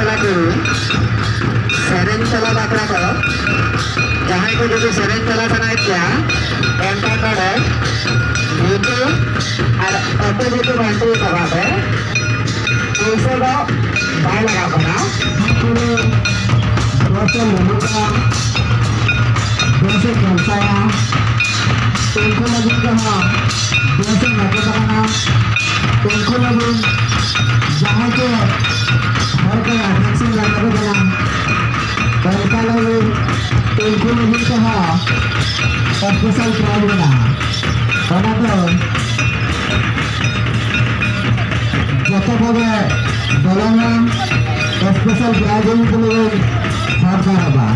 খেলা করুন सेवन चला दाखला करो जहाँ को जो सेवन चला था क्या एंटर करो यूटू और अपोजिट घंटे दबा दे उसे तो बाय लगा बना Pagkusa Ukraina. Panatol. যতভাবে বলা স্পেশাল ড্রাইভিংগুলো সার করাবা